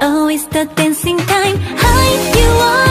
Always the dancing time. Hi, you are